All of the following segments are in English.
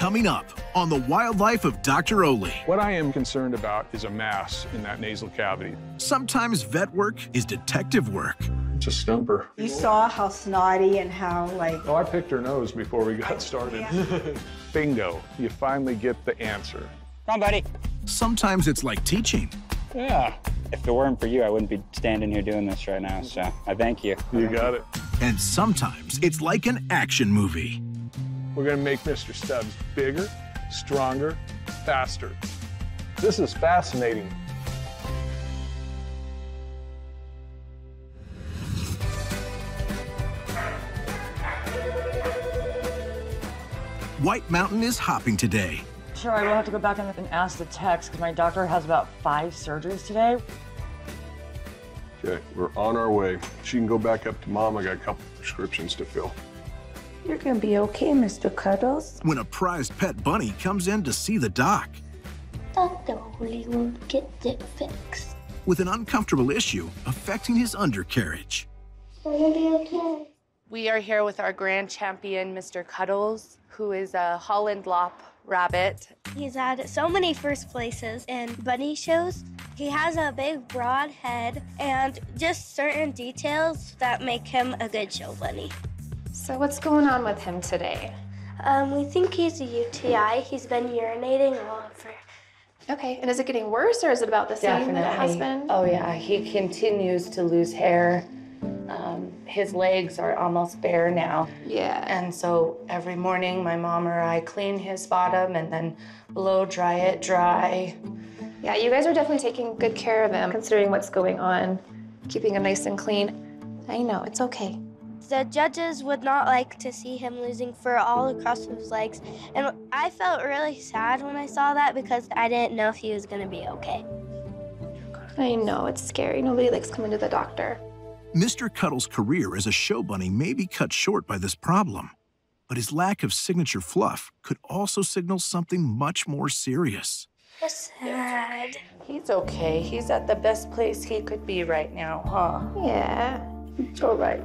Coming up on the wildlife of Dr. Ole. What I am concerned about is a mass in that nasal cavity. Sometimes vet work is detective work. It's a stumper. You saw how snotty and how like. Oh, I picked her nose before we got started. Bingo. You finally get the answer. Come on, buddy. Sometimes it's like teaching. Yeah. If it weren't for you, I wouldn't be standing here doing this right now, so I thank you. You got it. And sometimes it's like an action movie. We're going to make Mr. Stubbs bigger, stronger, faster. This is fascinating. White Mountain is hopping today. Sure, I will have to go back and ask the techs because my doctor has about five surgeries today. Okay, we're on our way. She can go back up to mom. I got a couple prescriptions to fill. You're gonna be okay, Mr. Cuddles. When a prized pet bunny comes in to see the doc Dr. Ole will get it fixed. with an uncomfortable issue affecting his undercarriage. It'll be okay. We are here with our grand champion, Mr. Cuddles, who is a Holland Lop rabbit. He's had so many first places in bunny shows. He has a big, broad head and just certain details that make him a good show bunny. So what's going on with him today? Um, we think he's a UTI. He's been urinating all over. Okay, and is it getting worse or is it about the same that it has been? Oh yeah, he continues to lose hair. Um, his legs are almost bare now. Yeah. And so every morning, my mom or I clean his bottom and then blow dry it dry. Yeah, you guys are definitely taking good care of him, considering what's going on, keeping him nice and clean. I know, it's okay. The judges would not like to see him losing fur all across his legs. And I felt really sad when I saw that because I didn't know if he was going to be okay. I know, it's scary. Nobody likes coming to the doctor. Mr. Cuddle's career as a show bunny may be cut short by this problem, but his lack of signature fluff could also signal something much more serious. Sad. He's okay. He's at the best place he could be right now, huh? Yeah. It's all right.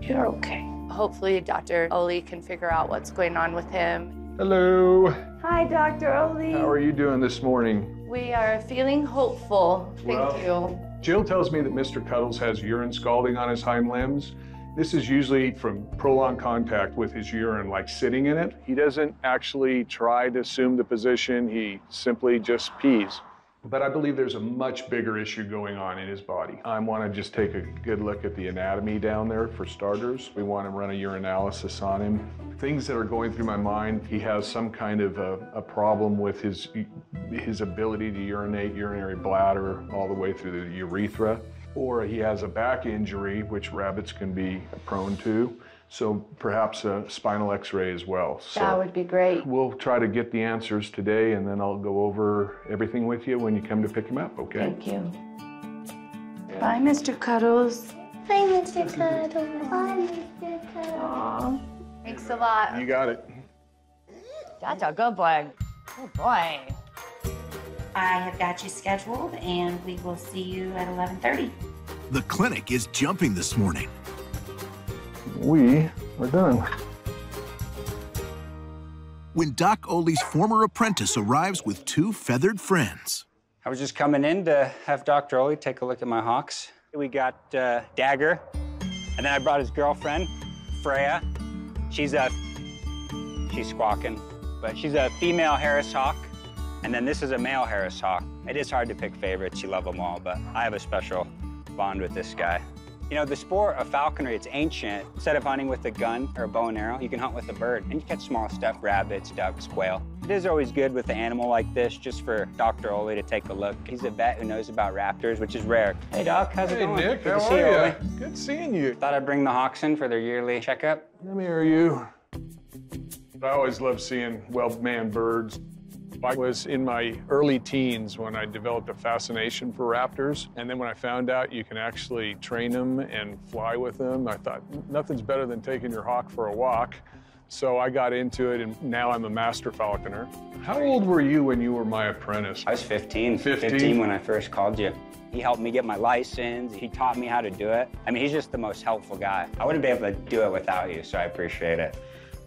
You're okay. Hopefully, Dr. Ole can figure out what's going on with him. Hello. Hi, Dr. Ole. How are you doing this morning? We are feeling hopeful. Thank Well- you. Jill tells me that Mr. Cuddles has urine scalding on his hind limbs. This is usually from prolonged contact with his urine, like sitting in it. He doesn't actually try to assume the position, he simply just pees. But I believe there's a much bigger issue going on in his body. I want to just take a good look at the anatomy down there for starters. We want to run a urinalysis on him. Things that are going through my mind, he has some kind of a, a problem with his, his ability to urinate, urinary bladder, all the way through the urethra. Or he has a back injury, which rabbits can be prone to. So perhaps a spinal x-ray as well. So That would be great. We'll try to get the answers today and then I'll go over everything with you when you come to pick him up, okay? Thank you. Bye, Mr. Cuddles. Bye, Mr. Cuddles. Bye, Mr. Cuddles. Thanks a lot. You got it. That's a good boy. Good boy. I have got you scheduled, and we will see you at 11:30. The clinic is jumping this morning. We are done. When Doc Ole's former apprentice arrives with two feathered friends. I was just coming in to have Dr. Ole take a look at my hawks. We got uh, Dagger, and then I brought his girlfriend, Freya. She's a, she's squawking, but she's a female Harris hawk. And then this is a male Harris hawk. It is hard to pick favorites, you love them all, but I have a special bond with this guy. You know, the sport of falconry, it's ancient. Instead of hunting with a gun or a bow and arrow, you can hunt with a bird and you catch small stuff, rabbits, ducks, quail. It is always good with an animal like this, just for Dr. Ole to take a look. He's a vet who knows about raptors, which is rare. Hey, Doc, how's it Hey, going? Nick, Good how to see are you. Good seeing you. Thought I'd bring the hawks in for their yearly checkup. Come here, you. I always love seeing well-manned birds. I was in my early teens when I developed a fascination for raptors. And then when I found out you can actually train them and fly with them, I thought nothing's better than taking your hawk for a walk. So I got into it, and now I'm a master falconer. How old were you when you were my apprentice? I was 15. 15? when I first called you. He helped me get my license. He taught me how to do it. I mean, he's just the most helpful guy. I wouldn't be able to do it without you, so I appreciate it.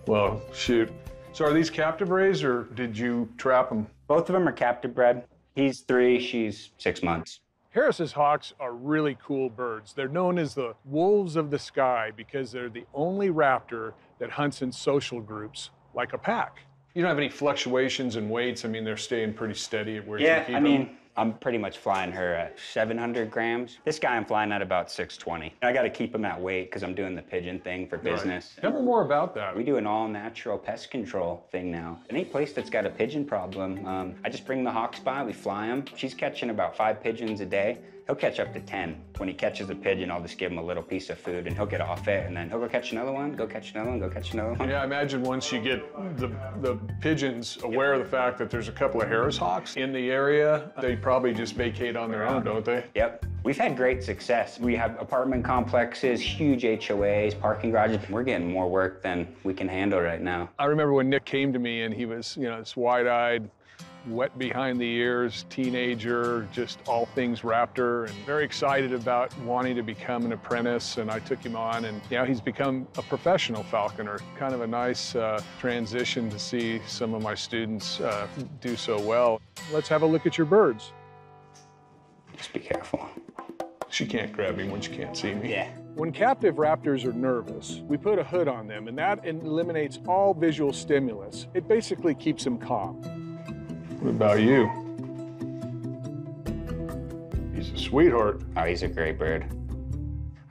Well, shoot. So are these captive raised or did you trap them? Both of them are captive bred. He's three, she's six months. Harris's hawks are really cool birds. They're known as the wolves of the sky because they're the only raptor that hunts in social groups like a pack. You don't have any fluctuations in weights. I mean, they're staying pretty steady at where you Yeah, keep I them. mean, I'm pretty much flying her at 700 grams. This guy I'm flying at about 620. I got to keep him at weight because I'm doing the pigeon thing for Right. business. Tell me more about that. We do an all-natural pest control thing now. Any place that's got a pigeon problem, um, I just bring the hawks by, we fly them. She's catching about five pigeons a day. He'll catch up to 10. When he catches a pigeon, I'll just give him a little piece of food and he'll get off it, and then he'll go catch another one, go catch another one, go catch another one. Yeah, I imagine once you get the, the pigeons aware of the fact that there's a couple of Harris hawks in the area, they probably just vacate on their own, don't they? Yep. We've had great success. We have apartment complexes, huge HOAs, parking garages. We're getting more work than we can handle right now. I remember when Nick came to me and he was, you know, this wide-eyed, wet behind the ears teenager, just all things raptor, and very excited about wanting to become an apprentice. And I took him on, and now he's become a professional falconer. Kind of a nice uh, transition to see some of my students uh, do so well. Let's have a look at your birds. Just be careful. She can't grab me when she can't see me. Yeah. When captive raptors are nervous, we put a hood on them, and that eliminates all visual stimulus. It basically keeps them calm. What about you? He's a sweetheart. Oh, he's a great bird.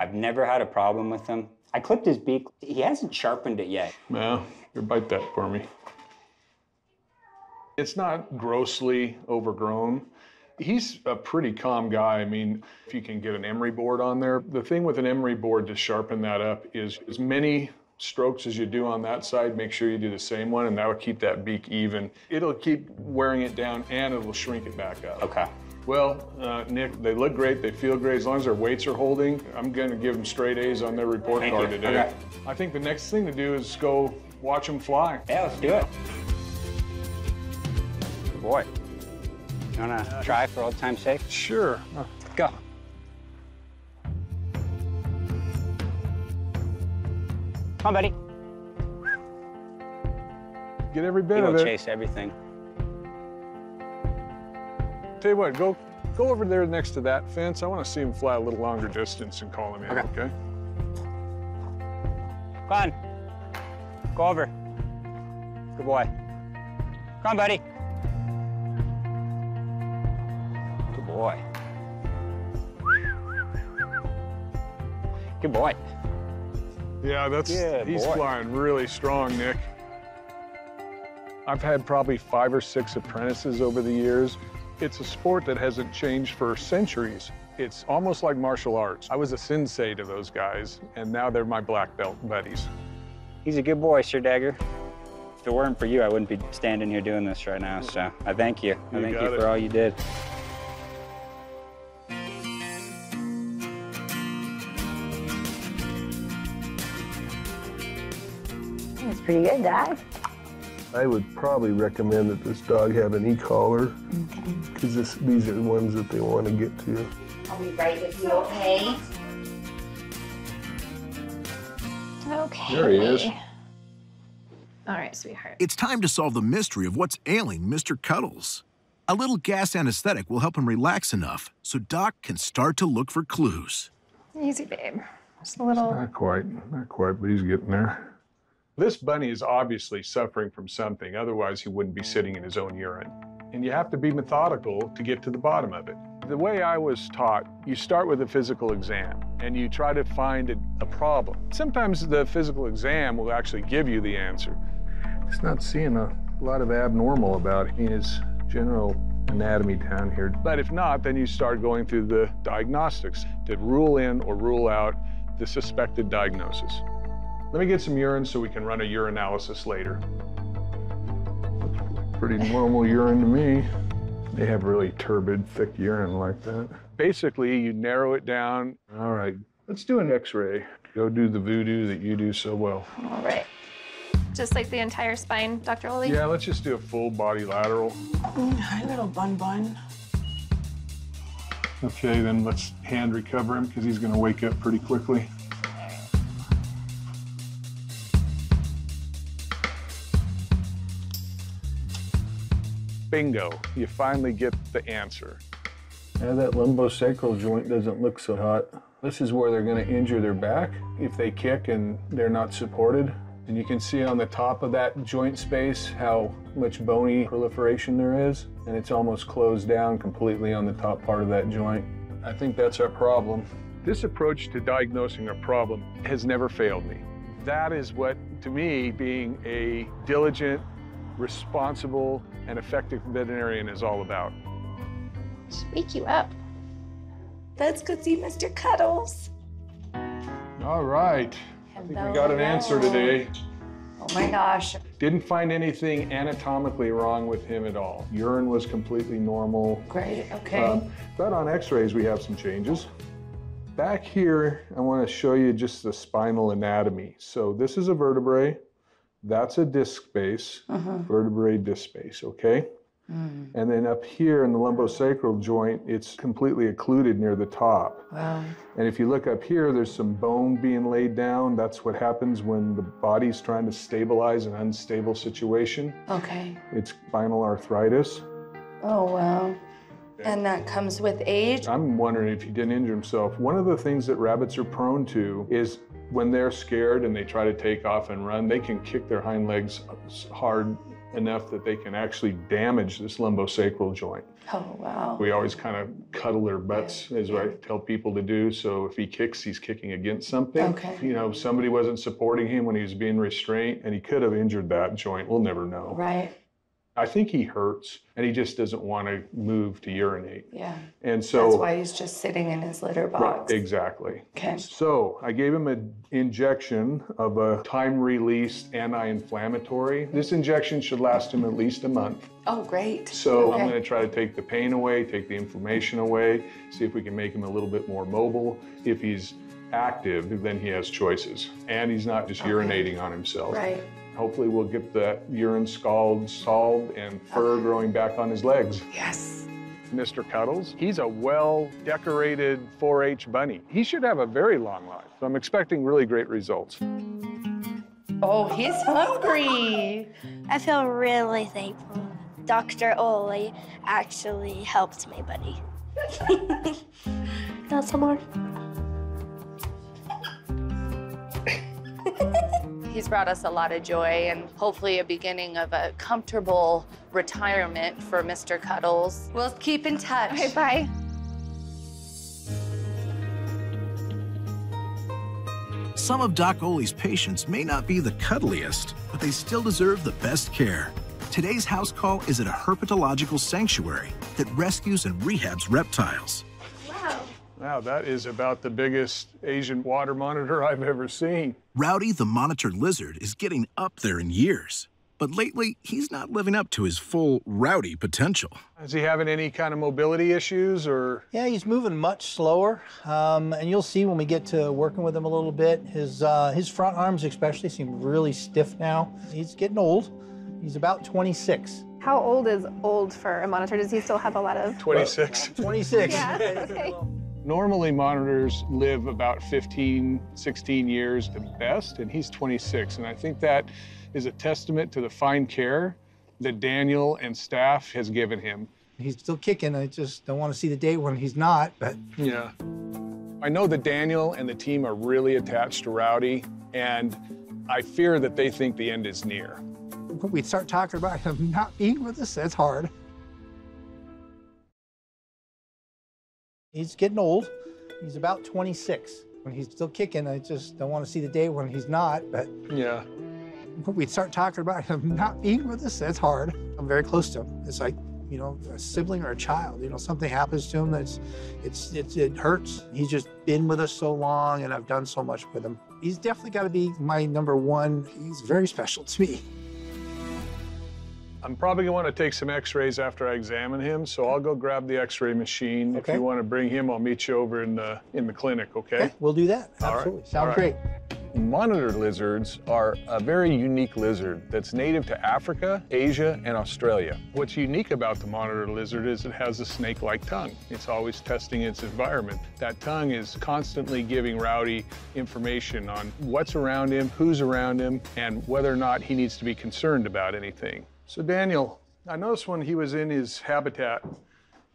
I've never had a problem with him. I clipped his beak. He hasn't sharpened it yet. Well, you bite that for me. It's not grossly overgrown. He's a pretty calm guy. I mean, if you can get an emery board on there, the thing with an emery board to sharpen that up is as many strokes as you do on that side, make sure you do the same one, and that'll keep that beak even. It'll keep wearing it down and it'll shrink it back up. Okay. Well, uh, Nick, they look great, they feel great. As long as their weights are holding, I'm going to give them straight A's on their report Thank card you. today. Okay. I think the next thing to do is go watch them fly. Yeah, let's do it. Good boy. You wanna try for old time's sake? Sure. Go. Come on, buddy. Get every bit He of will it. chase everything. Tell you what, go go over there next to that fence. I want to see him fly a little longer distance and call him in. Okay. okay? Come on. Go over. Good boy. Come on, buddy. Good boy. Good boy. Yeah, that's Good he's boy. flying really strong, Nick. I've had probably five or six apprentices over the years. It's a sport that hasn't changed for centuries. It's almost like martial arts. I was a sensei to those guys, and now they're my black belt buddies. He's a good boy, Sir Dagger. If it weren't for you, I wouldn't be standing here doing this right now. So I thank you. I You thank you it. for all you did. Pretty good, Dad. I would probably recommend that this dog have an e-collar because these are the ones that they want to get to. I'll be right with you, okay? Okay. There he is. All right, sweetheart. It's time to solve the mystery of what's ailing Mr. Cuddles. A little gas anesthetic will help him relax enough so Doc can start to look for clues. Easy, babe. Just a little. Not quite, not quite, but he's getting there. This bunny is obviously suffering from something, otherwise he wouldn't be sitting in his own urine. And you have to be methodical to get to the bottom of it. The way I was taught, you start with a physical exam and you try to find a, problem. Sometimes the physical exam will actually give you the answer. He's not seeing a lot of abnormal about his general anatomy down here. But if not, then you start going through the diagnostics to rule in or rule out the suspected diagnosis. Let me get some urine so we can run a urinalysis later. Pretty normal urine to me. They have really turbid, thick urine like that. Basically, you narrow it down. All right, let's do an x-ray. Go do the voodoo that you do so well. All right. Just like the entire spine, Dr. Ole? Yeah, let's just do a full body lateral. Hi, little bun bun. Okay, then let's hand recover him because he's going to wake up pretty quickly. Bingo, you finally get the answer. Yeah, that lumbosacral joint doesn't look so hot. This is where they're going to injure their back if they kick and they're not supported. And you can see on the top of that joint space how much bony proliferation there is, and it's almost closed down completely on the top part of that joint. I think that's our problem. This approach to diagnosing a problem has never failed me. That is what, to me, being a diligent, responsible, and effective veterinarian is all about. Should wake you up. Let's go see Mr. Cuddles. All right. I think we got an answer today. Oh my gosh. Didn't find anything anatomically wrong with him at all. Urine was completely normal. Great, okay. Um, but on x-rays, we have some changes. Back here, I want to show you just the spinal anatomy. So this is a vertebrae. That's a disc space, Uh-huh. vertebrae disc space, okay? Mm. And then up here in the lumbosacral joint, it's completely occluded near the top. Wow. And if you look up here, there's some bone being laid down. That's what happens when the body's trying to stabilize an unstable situation. Okay. It's spinal arthritis. Oh, wow. And that comes with age? I'm wondering if he didn't injure himself. One of the things that rabbits are prone to is when they're scared and they try to take off and run, they can kick their hind legs hard enough that they can actually damage this lumbosacral joint. Oh, wow. We always kind of cuddle their butts, as I tell people to do. So if he kicks, he's kicking against something. Okay. You know, somebody wasn't supporting him when he was being restrained, and he could have injured that joint. We'll never know. Right. I think he hurts, and he just doesn't want to move to urinate. Yeah. And so That's why he's just sitting in his litter Right, box. exactly. Okay. So I gave him an injection of a time-released anti-inflammatory. This injection should last him at least a month. Oh, great. So I'm going to try to take the pain away, take the inflammation away, see if we can make him a little bit more mobile. If he's active, then he has choices, and he's not just urinating on himself. Right. Hopefully, we'll get that urine scald solved and fur growing back on his legs. Yes. Mr. Cuddles. He's a well-decorated 4-H bunny. He should have a very long life. So I'm expecting really great results. Oh, he's hungry. I feel really thankful. Dr. Ole actually helped me, buddy. Got some more? He's brought us a lot of joy and hopefully a beginning of a comfortable retirement for Mr. Cuddles. We'll keep in touch. Okay, bye. Some of Doc Ole's patients may not be the cuddliest, but they still deserve the best care. Today's house call is at a herpetological sanctuary that rescues and rehabs reptiles. Wow, that is about the biggest Asian water monitor I've ever seen. Rowdy the monitor lizard is getting up there in years, but lately he's not living up to his full rowdy potential. Is he having any kind of mobility issues or? Yeah, he's moving much slower, um, and you'll see when we get to working with him a little bit. His uh, his front arms, especially, seem really stiff now. He's getting old. He's about 26. How old is old for a monitor? Does he still have a lot of? 26. 26. Yeah, okay. Normally, monitors live about 15, 16 years at best, and he's 26. And I think that is a testament to the fine care that Daniel and staff has given him. He's still kicking. I just don't want to see the day when he's not. But Yeah. I know that Daniel and the team are really attached to Rowdy, and I fear that they think the end is near. when we start talking about him not being with us, that's hard. He's getting old. He's about 26. When he's still kicking, I just don't want to see the day when he's not. But Yeah. when we start talking about him not being with us, that's hard. I'm very close to him. It's like, you know, a sibling or a child. You know, something happens to him that's, it's, it's it hurts. He's just been with us so long, and I've done so much with him. He's definitely got to be my number one. He's very special to me. I'm probably going to want to take some x-rays after I examine him, so I'll go grab the x-ray machine. If you want to bring him, I'll meet you over in the, in the clinic, okay? We'll do that. All right. Absolutely. All Sounds right. great. Monitor lizards are a very unique lizard that's native to Africa, Asia, and Australia. What's unique about the monitor lizard is it has a snake-like tongue. It's always testing its environment. That tongue is constantly giving Rowdy information on what's around him, who's around him, and whether or not he needs to be concerned about anything. So Daniel, I noticed when he was in his habitat,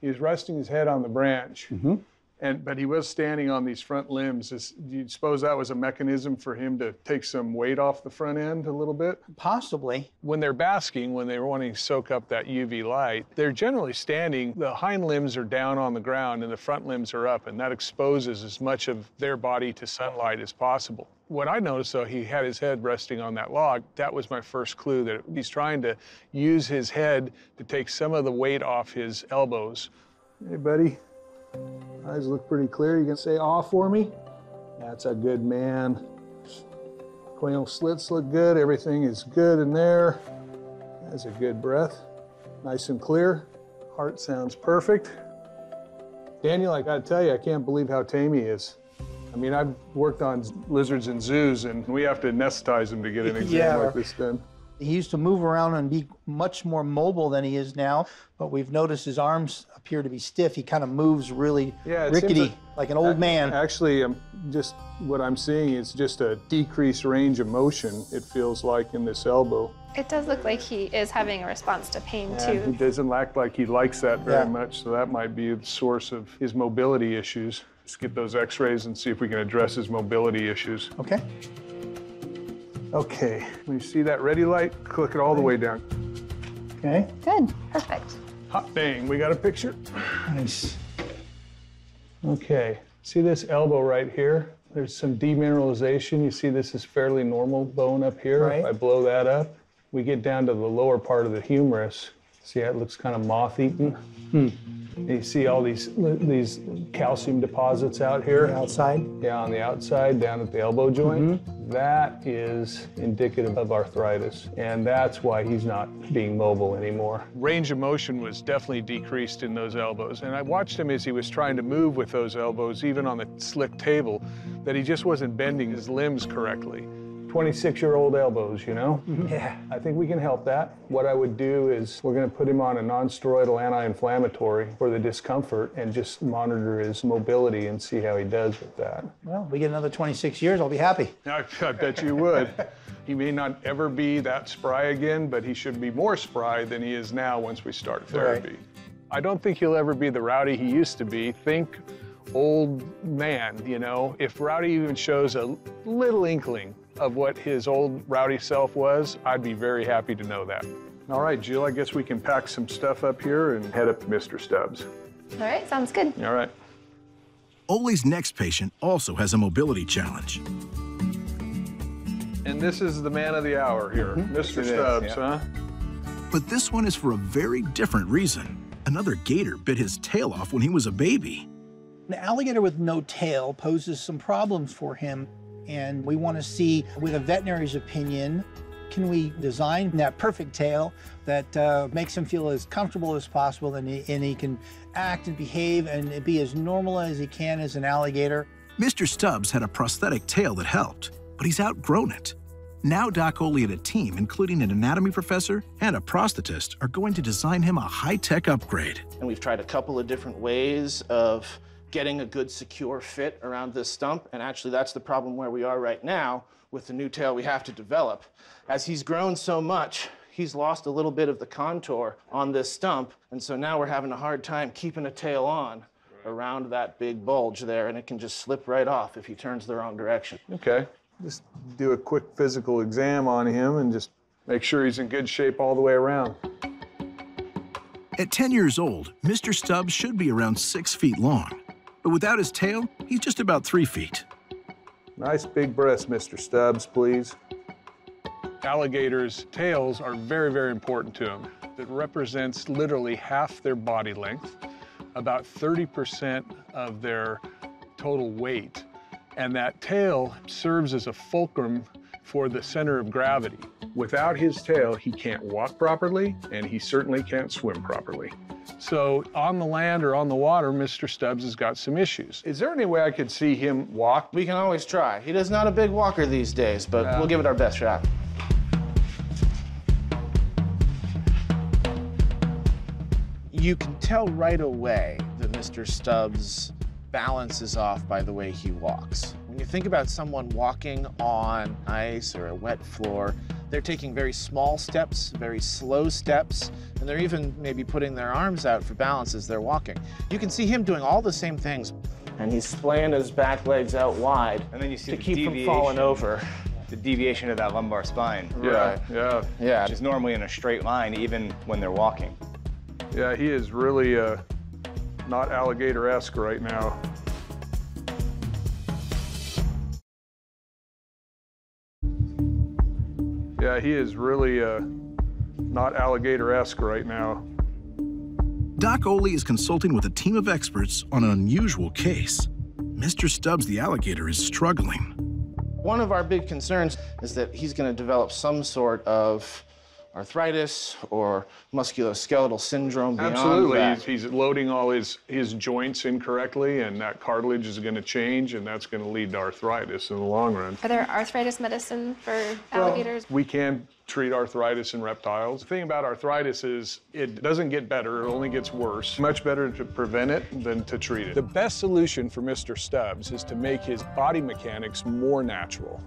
he was resting his head on the branch. Mm-hmm. And, but he was standing on these front limbs. Is, do you suppose that was a mechanism for him to take some weight off the front end a little bit? Possibly. When they're basking, when they're wanting to soak up that UV light, they're generally standing, the hind limbs are down on the ground and the front limbs are up, and that exposes as much of their body to sunlight as possible. What I noticed though, he had his head resting on that log. That was my first clue that he's trying to use his head to take some of the weight off his elbows. Hey, buddy. Eyes look pretty clear. You can say aw for me? That's a good man. Cranial slits look good. Everything is good in there. That's a good breath. Nice and clear. Heart sounds perfect. Daniel, I gotta tell you, I can't believe how tame he is. I mean, I've worked on lizards in zoos, and we have to anesthetize them to get an exam Yeah. like this done. He used to move around and be much more mobile than he is now, but we've noticed his arms appear to be stiff. He kind of moves really Yeah, rickety, like- like an old Ac- man. Actually, um, just what I'm seeing is just a decreased range of motion, it feels like, in this elbow. It does look like he is having a response to pain too. he doesn't act like he likes that very Yeah. much, so that might be the source of his mobility issues. Let's get those x-rays and see if we can address his mobility issues. Okay. Okay, when you see that ready light, click it all the way down. Okay. Good. Perfect. Hot bang, we got a picture. Nice. Okay, see this elbow right here? There's some demineralization. You see this is fairly normal bone up here. Right. If I blow that up, we get down to the lower part of the humerus. See how it looks kind of moth-eaten? Hmm. You see all these these calcium deposits out here? Outside. Yeah, on the outside, down at the elbow joint. Mm-hmm. That is indicative of arthritis, and that's why he's not being mobile anymore. Range of motion was definitely decreased in those elbows, and I watched him as he was trying to move with those elbows, even on the slick table, that he just wasn't bending his limbs correctly. 26 year old elbows, you know? Mm-hmm. Yeah. I think we can help that. What I would do is we're going to put him on a non-steroidal anti-inflammatory for the discomfort and just monitor his mobility and see how he does with that. Well, we get another 26 years, I'll be happy. I, I bet you would. he may not ever be that spry again, but he should be more spry than he is now once we start therapy. Right. I don't think he'll ever be the Rowdy he used to be. Think old man, you know? If Rowdy even shows a little inkling of what his old Rowdy self was, I'd be very happy to know that. All right, Jill, I guess we can pack some stuff up here and head up to Mr. Stubbs. All right. Sounds good. All right. Ole's next patient also has a mobility challenge. And this is the man of the hour here, mm-hmm. Mr. Stubbs, huh? But this one is for a very different reason. Another gator bit his tail off when he was a baby. An alligator with no tail poses some problems for him, and we want to see, with a veterinary's opinion, can we design that perfect tail that uh, makes him feel as comfortable as possible and he, and he can act and behave and be as normal as he can as an alligator? Mr. Stubbs had a prosthetic tail that helped, but he's outgrown it. Now, Doc Ole and a team, including an anatomy professor and a prosthetist, are going to design him a high tech upgrade. And we've tried a couple of different ways of getting a good secure fit around this stump. And actually, that's the problem where we are right now with the new tail we have to develop. As he's grown so much, he's lost a little bit of the contour on this stump. And so now we're having a hard time keeping a tail on around that big bulge there. And it can just slip right off if he turns the wrong direction. Okay. Just do a quick physical exam on him and just make sure he's in good shape all the way around. At 10 years old, Mr. Stubbs should be around six feet long, but without his tail, he's just about three feet. Nice big breaths, Mr. Stubbs, please. Alligators' tails are very, very important to them. It represents literally half their body length, about 30% of their total weight. And that tail serves as a fulcrum for the center of gravity. Without his tail, he can't walk properly, and he certainly can't swim properly. So on the land or on the water, Mr. Stubbs has got some issues. Is there any way I could see him walk? We can always try. He is not a big walker these days, but Yeah. we'll give it our best shot. You can tell right away that Mr. Stubbs' balance is off by the way he walks. When you think about someone walking on ice or a wet floor, They're taking very small steps, very slow steps, and they're even maybe putting their arms out for balance as they're walking. You can see him doing all the same things. And he's splaying his back legs out wide and then you see to the keep from falling over. The deviation of that lumbar spine. Yeah, yeah. Yeah. Which is normally in a straight line, even when they're walking. Yeah, he is really uh, not alligator-esque right now. Yeah, he is really uh, not alligator-esque right now. Doc Ole is consulting with a team of experts on an unusual case. Mr. Stubbs the alligator is struggling. One of our big concerns is that he's going to develop some sort of arthritis or musculoskeletal syndrome Absolutely, that. he's, he's loading all his, his joints incorrectly, and that cartilage is going to change, and that's going to lead to arthritis in the long run. Are there arthritis medicine for alligators? We can treat arthritis in reptiles. The thing about arthritis is it doesn't get better, it only gets worse. Much better to prevent it than to treat it. The best solution for Mr. Stubbs is to make his body mechanics more natural.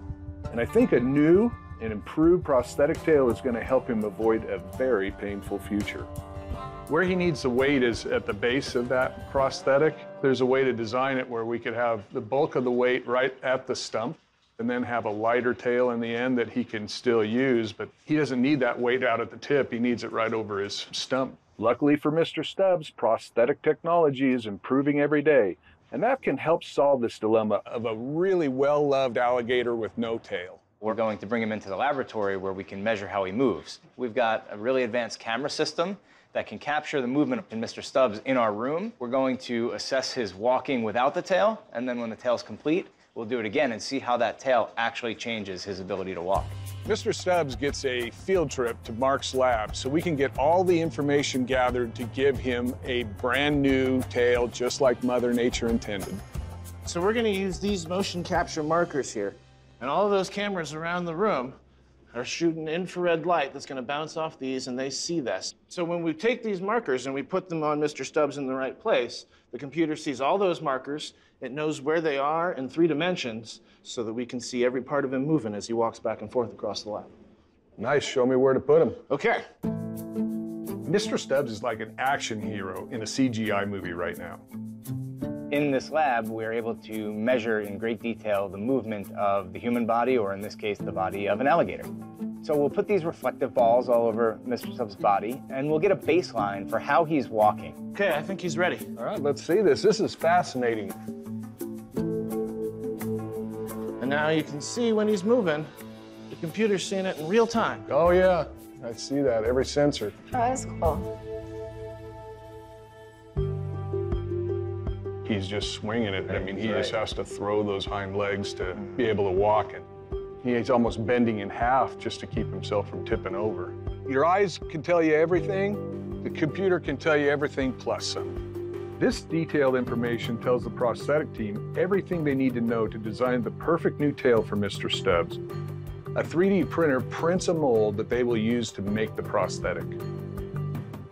And I think a new and improved prosthetic tail is going to help him avoid a very painful future. Where he needs the weight is at the base of that prosthetic. There's a way to design it where we could have the bulk of the weight right at the stump and then have a lighter tail in the end that he can still use, but he doesn't need that weight out at the tip. He needs it right over his stump. Luckily for Mr. Stubbs, prosthetic technology is improving every day, and that can help solve this dilemma of a really well-loved alligator with no tail. We're going to bring him into the laboratory where we can measure how he moves. We've got a really advanced camera system that can capture the movement in Mr. Stubbs in our room. We're going to assess his walking without the tail, and then when the tail's complete, we'll do it again and see how that tail actually changes his ability to walk. Mr. Stubbs gets a field trip to Mark's lab so we can get all the information gathered to give him a brand new tail just like Mother Nature intended. So we're going to use these motion capture markers here. And all of those cameras around the room are shooting infrared light that's going to bounce off these, and they see this. So when we take these markers and we put them on Mr. Stubbs in the right place, the computer sees all those markers. It knows where they are in three dimensions so that we can see every part of him moving as he walks back and forth across the lab. Nice. Show me where to put him. Okay. Mr. Stubbs is like an action hero in a CGI movie right now. In this lab, we're able to measure in great detail the movement of the human body, or in this case, the body of an alligator. So we'll put these reflective balls all over Mr. Stubbs' body, and we'll get a baseline for how he's walking. Okay, I think he's ready. All right, let's see this. This is fascinating. And now you can see when he's moving, the computer's seeing it in real time. Oh, yeah. I see that. Every sensor. Oh, that's cool. He's just swinging it. I mean, he just has to throw those hind legs to be able to walk. And he's almost bending in half just to keep himself from tipping over. Your eyes can tell you everything. The computer can tell you everything plus some. This detailed information tells the prosthetic team everything they need to know to design the perfect new tail for Mr. Stubbs. A 3D printer prints a mold that they will use to make the prosthetic.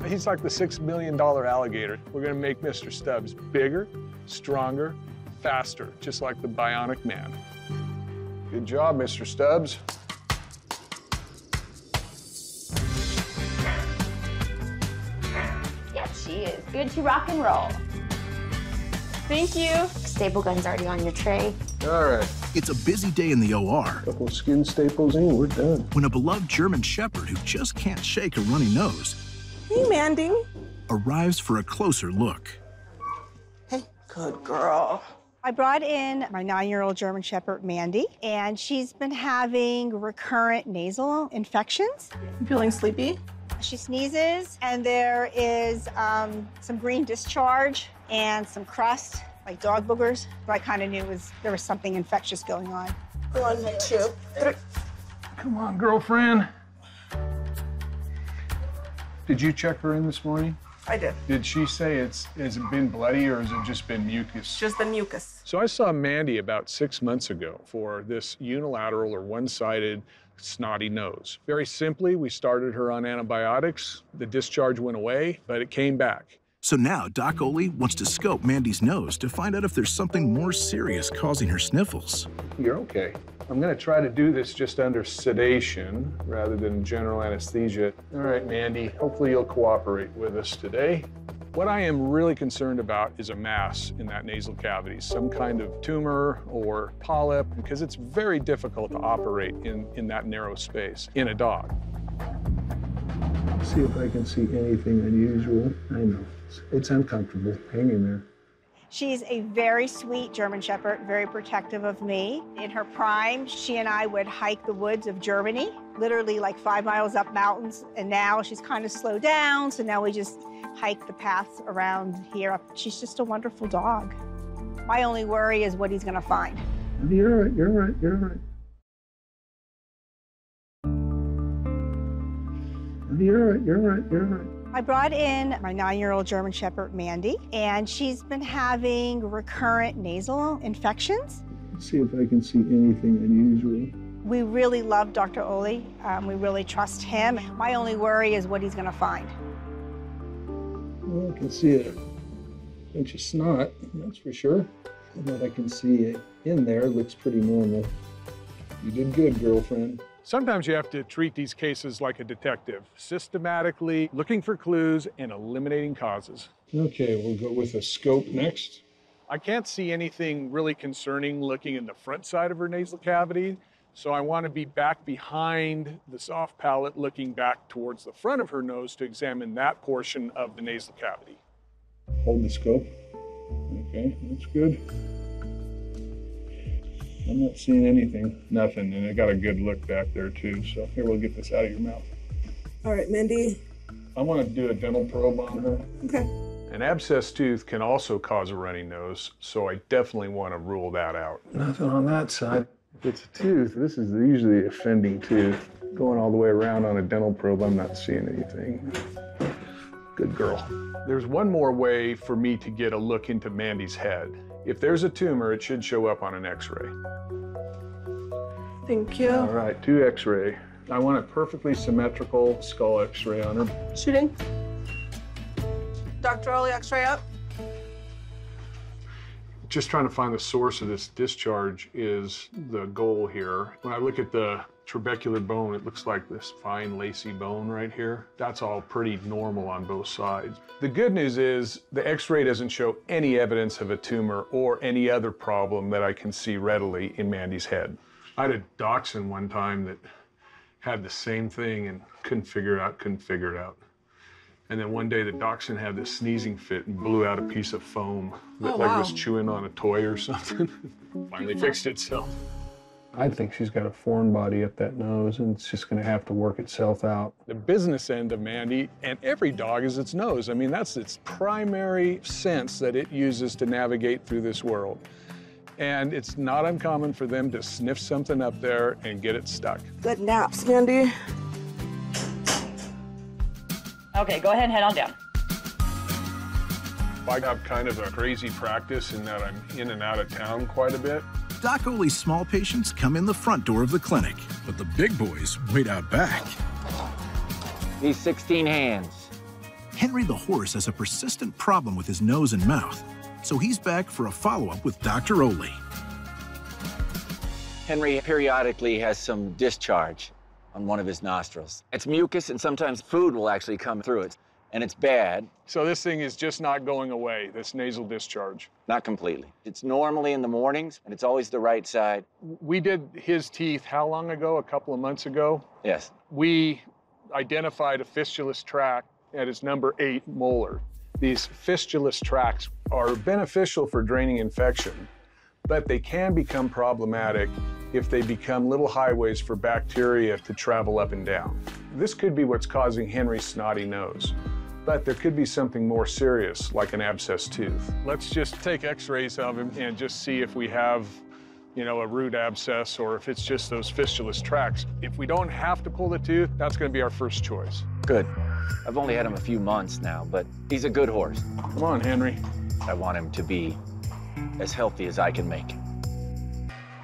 He's like the $6 million alligator. We're going to make Mr. Stubbs bigger, stronger, faster, just like the Bionic Man. Good job, Mr. Stubbs. Yep, she is. Good to rock and roll. Thank you. Staple gun's already on your tray. All right. It's a busy day in the OR. Couple of skin staples in, we're done. When a beloved German Shepherd who just can't shake a runny nose Hey, Mandy. arrives for a closer look. Hey, good girl. I brought in my nine-year-old German Shepherd, Mandy, and she's been having recurrent nasal infections. I'm Feeling sleepy? She sneezes, and there is um, some green discharge and some crust, like dog boogers. So I kind of knew was there was something infectious going on. One, two, three. Come on, girlfriend. Did you check her in this morning? I did. Did she say it's has it been bloody or has it just been mucus? Just the mucus. So I saw Mandy about six months ago for this unilateral or one-sided snotty nose. Very simply, we started her on antibiotics. The discharge went away, but it came back. So now Doc Ole wants to scope Mandy's nose to find out if there's something more serious causing her sniffles. You're okay. I'm going to try to do this just under sedation rather than general anesthesia. All right, Mandy, hopefully you'll cooperate with us today. What I am really concerned about is a mass in that nasal cavity, some kind of tumor or polyp, because it's very difficult to operate in, in that narrow space in a dog. See if I can see anything unusual. I know. It's, uncomfortable. Hang in there. She's a very sweet German Shepherd, very protective of me. In her prime, she and I would hike the woods of Germany, literally like five miles up mountains. And now she's kind of slowed down, so now we just hike the paths around here. She's just a wonderful dog. My only worry is what he's going to find. You're right, You're right, You're right. You're right. You're right. You're right. I brought in my nine-year-old German Shepherd, Mandy, and she's been having recurrent nasal infections. Let's See if I can see anything unusual. We really love Dr. Ole. Um, we really trust him. My only worry is what he's going to find. Well, I can see a bunch of snot, that's for sure. And What I can see in there looks pretty normal. You did good, girlfriend. Sometimes you have to treat these cases like a detective, systematically looking for clues and eliminating causes. Okay, we'll go with a scope next. I can't see anything really concerning looking in the front side of her nasal cavity, so I want to be back behind the soft palate, looking back towards the front of her nose to examine that portion of the nasal cavity. Hold the scope. Okay, that's good. I'm not seeing anything. Nothing, and I got a good look back there too. So here, we'll get this out of your mouth. All right, Mindy. I want to do a dental probe on her. Okay. An abscessed tooth can also cause a runny nose, so I definitely want to rule that out. Nothing on that side. If it's a tooth, this is usually offending tooth. Going all the way around on a dental probe, I'm not seeing anything. Good girl. There's one more way for me to get a look into Mandy's head. If there's a tumor, it should show up on an x-ray. Thank you. All right, two x-ray. I want a perfectly symmetrical skull x-ray on her. Shooting. Dr. Ole, x-ray up. Just trying to find the source of this discharge is the goal here. When I look at the trabecular bone, it looks like this fine lacy bone right here. That's all pretty normal on both sides. The good news is the x-ray doesn't show any evidence of a tumor or any other problem that I can see readily in Mandy's head. I had a dachshund one time that had the same thing and couldn't figure it out, couldn't figure it out. And then one day the dachshund had this sneezing fit and blew out a piece of foam that Oh, like wow. was chewing on a toy or something. Finally fixed itself. I think she's got a foreign body up that nose, and it's just going to have to work itself out. The business end of Mandy, and every dog is its nose. I mean, that's its primary sense that it uses to navigate through this world. And it's not uncommon for them to sniff something up there and get it stuck. Good naps, Mandy. Okay, go ahead and head on down. I have kind of a crazy practice in that I'm in and out of town quite a bit. Doc Ole's small patients come in the front door of the clinic, but the big boys wait out back. These 16 hands. Henry the horse has a persistent problem with his nose and mouth, so he's back for a follow-up with Dr. Ole. Henry periodically has some discharge on one of his nostrils. It's mucus, and sometimes food will actually come through it, and it's bad. So this thing is just not going away, this nasal discharge. Not completely. It's normally in the mornings, and it's always the right side. We did his teeth how long ago? A couple of months ago. Yes. we identified a fistulous tract at its number eight molar. These fistulous tracts are beneficial for draining infection, but they can become problematic if they become little highways for bacteria to travel up and down. This could be what's causing Henry's snotty nose, but there could be something more serious, like an abscess tooth. Let's just take x-rays of him and just see if we have you know, a root abscess or if it's just those fistulous tracts. If we don't have to pull the tooth, that's going to be our first choice. Good. I've only had him a few months now, but he's a good horse. Come on, Henry. I want him to be as healthy as I can make him.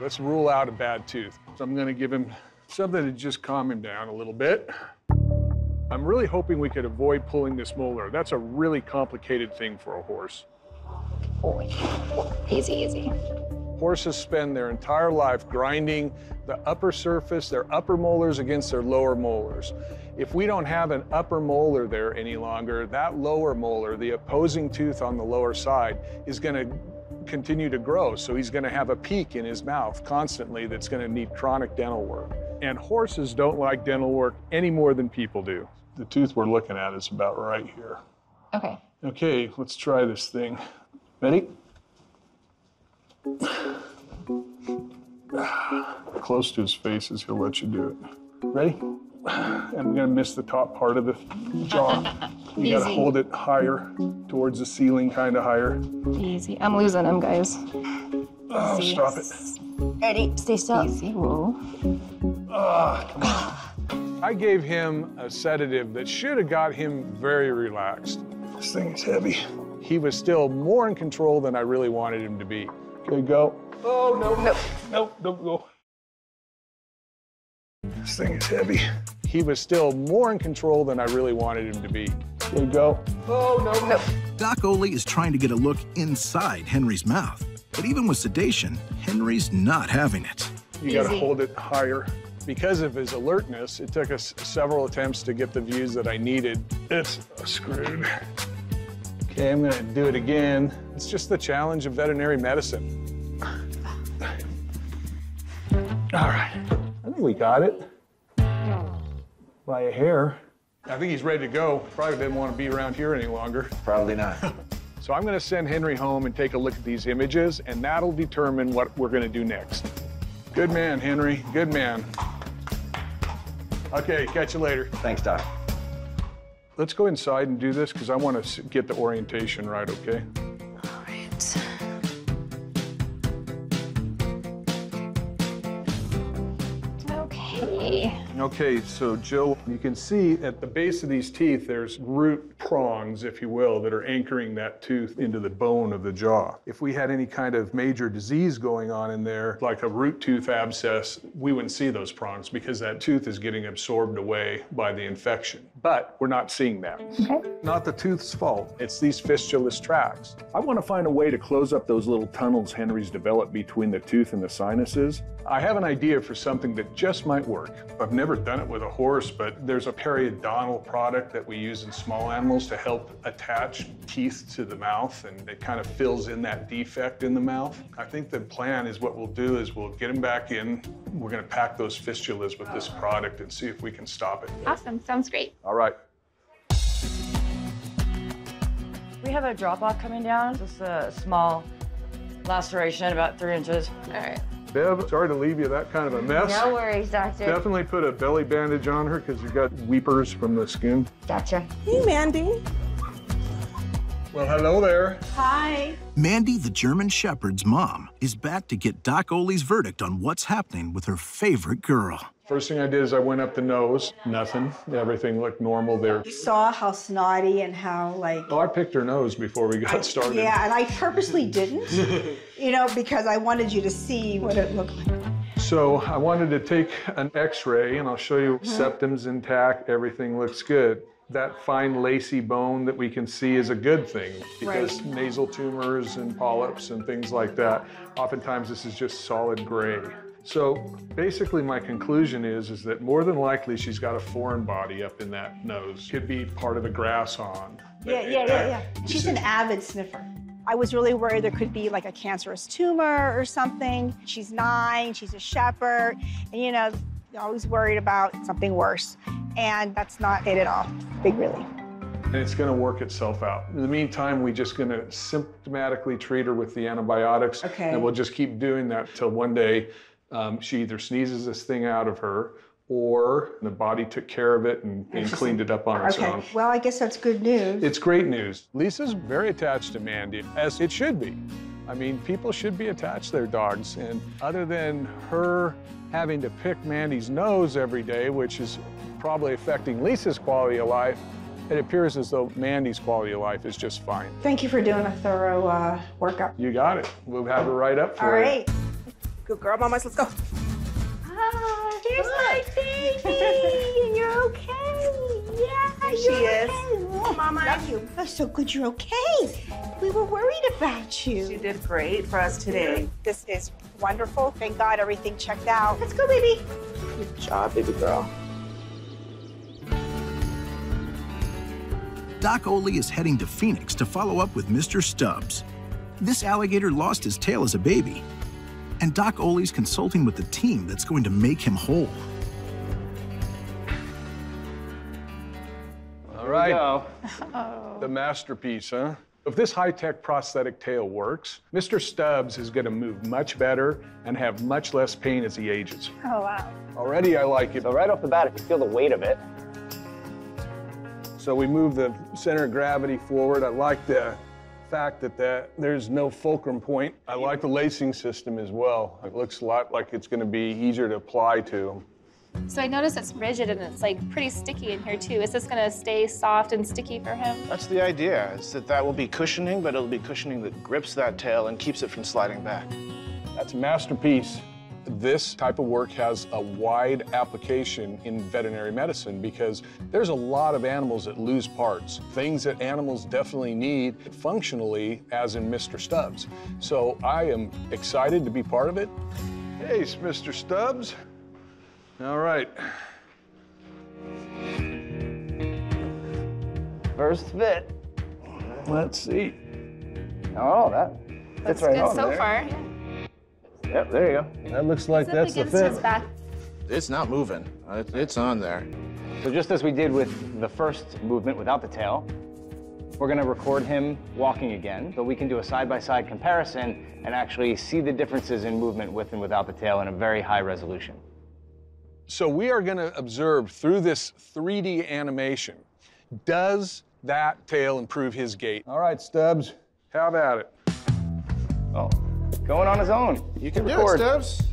Let's rule out a bad tooth. So I'm going to give him something to just calm him down a little bit. I'm really hoping we could avoid pulling this molar. That's a really complicated thing for a horse. Easy, easy. Horses spend their entire life grinding the upper surface, their upper molars against their lower molars. If we don't have an upper molar there any longer, that lower molar, the opposing tooth on the lower side, is going to continue to grow. So he's going to have a peak in his mouth constantly that's going to need chronic dental work. And horses don't like dental work any more than people do. The tooth we're looking at is about right here. Okay. Okay, let's try this thing. Ready? Close to his face as he'll let you do it. Ready? I'm gonna miss the top part of the jaw. You gotta Easy. hold it higher, towards the ceiling, kinda higher. Easy. I'm losing him, guys. Oh, Easy. stop it. Ready? Stay still. Easy. Whoa. Ah, come on. I gave him a sedative that should have got him very relaxed. This thing is heavy. He was still more in control than I really wanted him to be. Okay, go. Oh, no, no, no, don't go. This thing is heavy. He was still more in control than I really wanted him to be. Okay, go. Oh, no, no. Doc Ole is trying to get a look inside Henry's mouth. But even with sedation, Henry's not having it. You gotta hold it higher. Because of his alertness, it took us several attempts to get the views that I needed. It's screwed. Okay, I'm gonna do it again. It's just the challenge of veterinary medicine. All right, I think we got it. By a hair. I think he's ready to go. Probably didn't want to be around here any longer. Probably not. So I'm gonna send Henry home and take a look at these images, and that'll determine what we're gonna do next. Good man, Henry, good man. Okay, catch you later. Thanks, Doc. Let's go inside and do this, because I want to get the orientation right, okay? Okay. Okay, so Jill, you can see at the base of these teeth, there's root prongs, if you will, that are anchoring that tooth into the bone of the jaw. If we had any kind of major disease going on in there, like a root tooth abscess, we wouldn't see those prongs because that tooth is getting absorbed away by the infection. But we're not seeing that. Not the tooth's fault. It's these fistulous tracts. I want to find a way to close up those little tunnels Henry's developed between the tooth and the sinuses. I have an idea for something that just might work. I've never done it with a horse, but there's a periodontal product that we use in small animals to help attach teeth to the mouth, and it kind of fills in that defect in the mouth. I think the plan is what we'll do is we'll get him back in. We're going to pack those fistulas with this product and see if we can stop it. Awesome. Sounds great. All right. We have a drop off coming down, just a small laceration, about three inches. All right. Bev, sorry to leave you that kind of a mess. No worries, doctor. Definitely put a belly bandage on her because you've got weepers from the skin. Gotcha. Hey, Mandy. Well, hello there. Hi. Mandy, the German Shepherd's mom, is back to get Doc Ole's verdict on what's happening with her favorite girl. First thing I did is I went up the nose. Nothing. Everything looked normal there. You saw how snotty and how like Oh, I picked her nose before we got started. yeah, and I purposely didn't, you know, because I wanted you to see what it looked like. So I wanted to take an x-ray and I'll show you Mhm. septum's intact, everything looks good. That fine lacy bone that we can see is a good thing because Right. nasal tumors and polyps and things like that, oftentimes this is just solid gray. So basically my conclusion is, is that more than likely she's got a foreign body up in that nose. Could be part of a grass awn. Yeah, yeah, yeah, yeah. She's an avid sniffer. I was really worried there could be like a cancerous tumor or something. She's nine, she's a shepherd, and you know, always worried about something worse. And that's not it at all. Big relief. and it's going to work itself out. In the meantime, we're just going to symptomatically treat her with the antibiotics, Okay. and we'll just keep doing that till one day um, she either sneezes this thing out of her, or the body took care of it and, and cleaned it up on its Okay. own. Well, I guess that's good news. It's great news. Lisa's very attached to Mandy, as it should be. I mean, people should be attached to their dogs, and other than her having to pick Mandy's nose every day, which is probably affecting Lisa's quality of life, it appears as though Mandy's quality of life is just fine. Thank you for doing a thorough uh, workup. You got it. We'll have her right up for All you. right. Good girl, mamas. Let's go. Ah, there's my baby, and you're okay. Yeah. She is. oh Mama. Love you. Oh, so good you're okay. We were worried about you. You did great for us today. This is wonderful. Thank God everything checked out. Let's go, baby. Good job, baby girl. Doc Ole is heading to Phoenix to follow up with Mr. Stubbs. This alligator lost his tail as a baby, and Doc Ole's consulting with the team that's going to make him whole. All right. The masterpiece, huh? If this high-tech prosthetic tail works, Mr. Stubbs is going to move much better and have much less pain as he ages. Oh, wow. Already I like it. So right off the bat, if you feel the weight of it, So we move the center of gravity forward. I like the fact that the, there's no fulcrum point. I like the lacing system as well. It looks a lot like it's going to be easier to apply to. So I noticed it's rigid and it's like pretty sticky in here too. Is this gonna stay soft and sticky for him? That's the idea, is that that will be cushioning, but it'll be cushioning that grips that tail and keeps it from sliding back. That's a masterpiece. This type of work has a wide application in veterinary medicine because there's a lot of animals that lose parts, things that animals definitely need functionally, as in Mr. Stubbs. So I am excited to be part of it. Hey, Mr. Stubbs. All right. first fit. Let's see. Oh, that Looks fits right good on so there. far. Yep, there you go. That looks like that's the his back. It's not moving. It's on there. So just as we did with the first movement without the tail, we're gonna record him walking again, but we can do a side-by-side comparison and actually see the differences in movement with and without the tail in a very high resolution. So we are going to observe through this 3D animation, does that tail improve his gait? All right, Stubbs, have at it. Oh, going on his own. You can do record. it, Stubbs.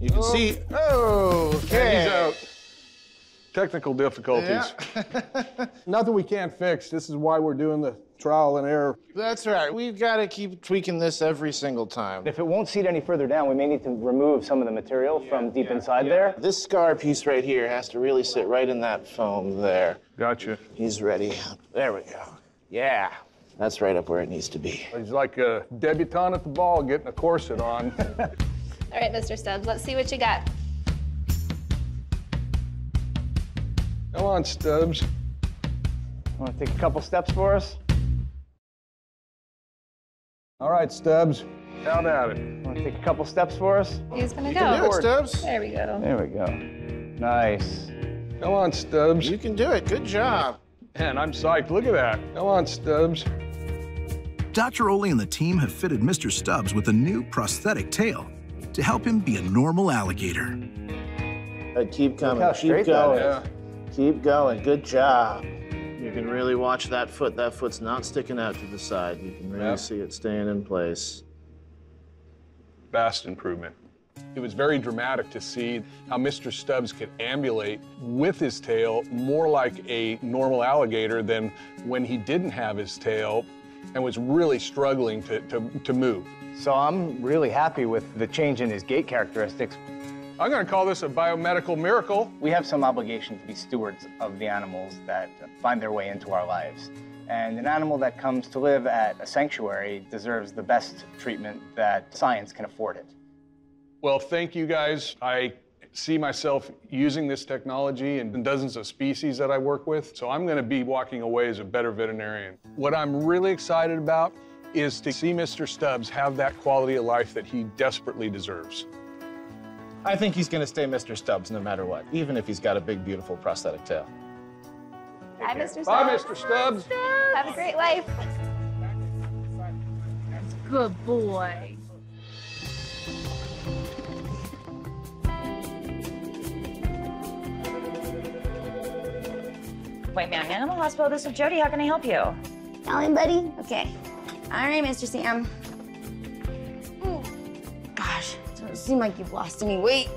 You can oh. see. Oh, okay. He's out. Technical difficulties. Nothing we can't fix. This is why we're doing the trial and error. That's right. We've got to keep tweaking this every single time. If it won't seat any further down, we may need to remove some of the material from deep inside there. This scar piece right here has to really sit right in that foam there. Gotcha. He's ready. There we go. Yeah. That's right up where it needs to be. He's like a debutante at the ball getting a corset on. All right, Mr. Stubbs, let's see what you got. Come on, Stubbs. Want to take a couple steps for us? All right, Stubbs, have at it. Want to take a couple steps for us? He's gonna You go. can do it, Stubbs. There we go. There we go. Nice. Come on, Stubbs. You can do it. Good job. Man, I'm psyched. Look at that. Come on, Stubbs. Dr. Ole and the team have fitted Mr. Stubbs with a new prosthetic tail to help him be a normal alligator. Uh, keep coming. how keep going. is. Keep going. Good job. You can really watch that foot. That foot's not sticking out to the side. You can really Yep. see it staying in place. Vast improvement. It was very dramatic to see how Mr. Stubbs could ambulate with his tail more like a normal alligator than when he didn't have his tail and was really struggling to, to, to move. So I'm really happy with the change in his gait characteristics. I'm going to call this a biomedical miracle. We have some obligation to be stewards of the animals that find their way into our lives. And an animal that comes to live at a sanctuary deserves the best treatment that science can afford it. Well, thank you guys. I see myself using this technology in dozens of species that I work with, so I'm going to be walking away as a better veterinarian. What I'm really excited about is to see Mr. Stubbs have that quality of life that he desperately deserves. I think he's going to stay Mr. Stubbs no matter what, even if he's got a big, beautiful prosthetic tail. Bye, Mr. Stubbs. Bye, Mr. Stubbs. Have a great life. Good boy. White Mountain, Animal Hospital, this is Jody. How can I help you? Calling, buddy? Okay. All right, Mr. Sam. Gosh, doesn't seem like you've lost any weight.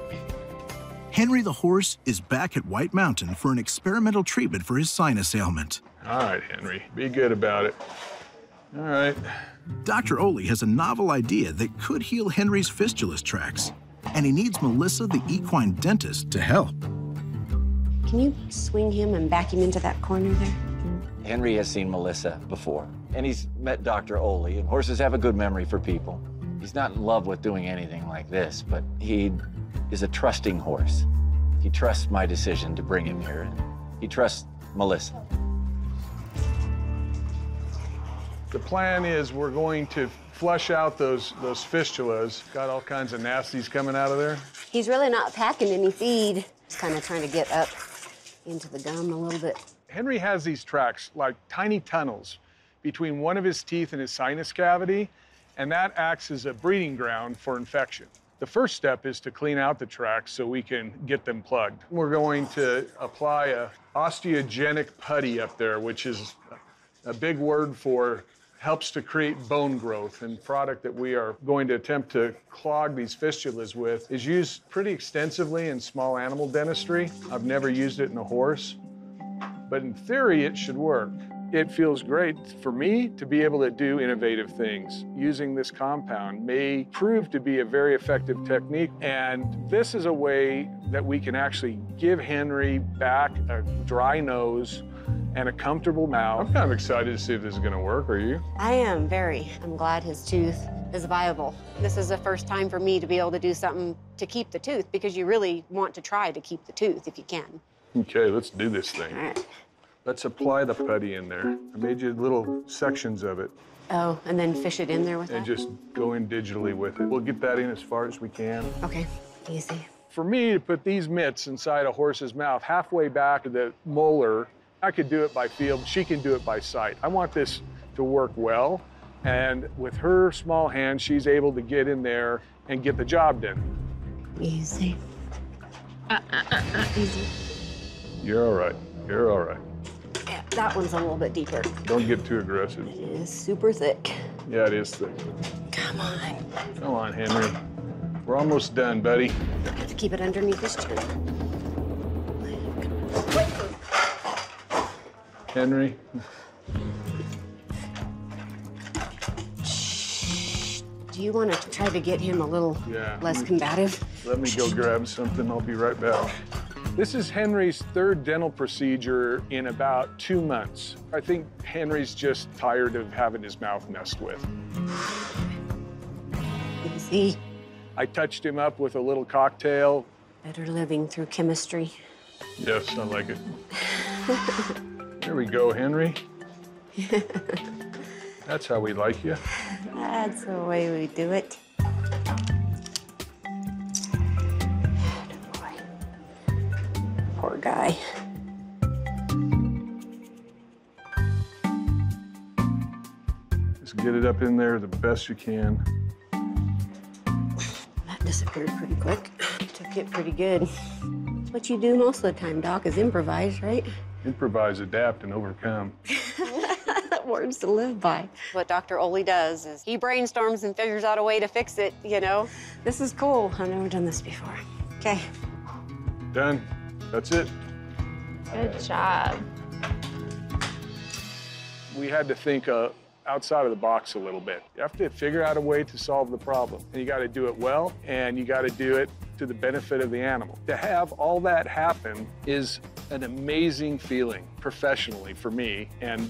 Henry the horse is back at White Mountain for an experimental treatment for his sinus ailment. All right, Henry, be good about it. All right. Dr. Ole has a novel idea that could heal Henry's fistulous tracts, and he needs Melissa, the equine dentist, to help. Can you swing him and back him into that corner there? Henry has seen Melissa before, and he's met Dr. Ole, and horses have a good memory for people. He's not in love with doing anything like this, but he is a trusting horse. He trusts my decision to bring him here, and he trusts Melissa. The plan is we're going to flush out those, those fistulas. Got all kinds of nasties coming out of there. He's really not packing any feed. He's kind of trying to get up into the gum a little bit. Henry has these tracks, like tiny tunnels, between one of his teeth and his sinus cavity, and that acts as a breeding ground for infection. The first step is to clean out the tracks so we can get them plugged. We're going to apply a osteogenic putty up there, which is a big word for helps to create bone growth and product that we are going to attempt to clog these fistulas with is used pretty extensively in small animal dentistry. I've never used it in a horse, but in theory it should work. It feels great for me to be able to do innovative things. Using this compound may prove to be a very effective technique, and this is a way that we can actually give Henry back a dry nose and a comfortable mouth. I'm kind of excited to see if this is going to work. Are you? I am very. I'm glad his tooth is viable. This is the first time for me to be able to do something to keep the tooth because you really want to try to keep the tooth if you can. Okay, let's do this thing. All right. Let's apply the putty in there. I made you little sections of it Oh, and then fish it in there with it? and that? just go in digitally with it. We'll get that in as far as we can. Okay, easy. For me to put these mitts inside a horse's mouth halfway back to the molar, I could do it by feel. She can do it by sight. I want this to work well. And with her small hand, she's able to get in there and get the job done. Easy. Uh, uh, uh, uh, easy. You're all right. You're all right. Yeah, that one's a little bit deeper. Don't get too aggressive. It is super thick. Yeah, it is thick. Come on. Come on, Henry. We're almost done, buddy. Have to keep it underneath his chin. Henry. Do you want to try to get him a little Yeah. less combative? Let me go grab something. I'll be right back. This is Henry's third dental procedure in about two months. I think Henry's just tired of having his mouth messed with. Easy. I touched him up with a little cocktail. Better living through chemistry. Yes, I like it. Here we go, Henry. That's how we like you. That's the way we do it. Poor guy. Just get it up in there the best you can. That disappeared pretty quick. Took it pretty good. It's what you do most of the time, Doc, is improvise, right? Improvise, adapt, and overcome. Words to live by. What Dr. Ole does is he brainstorms and figures out a way to fix it, you know? This is cool. I've never done this before. Okay. Done. That's it. Good job. we had to think uh, outside of the box a little bit. You have to figure out a way to solve the problem. And you got to do it well, and you got to do it to the benefit of the animal. To have all that happen is an amazing feeling professionally for me, and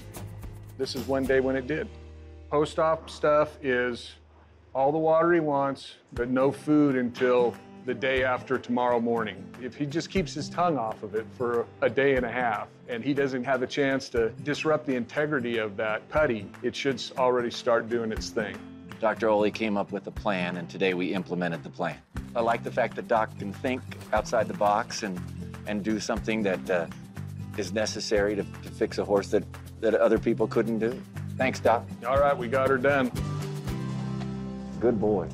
this is one day when it did. Post-op stuff is all the water he wants, but no food until the day after tomorrow morning. If he just keeps his tongue off of it for a day and a half and he doesn't have a chance to disrupt the integrity of that putty, it should already start doing its thing. Dr. Ole came up with a plan, and today we implemented the plan. I like the fact that Doc can think outside the box and, and do something that uh, is necessary to, to fix a horse that, that other people couldn't do. Thanks, Doc. All right, we got her done. Good boy.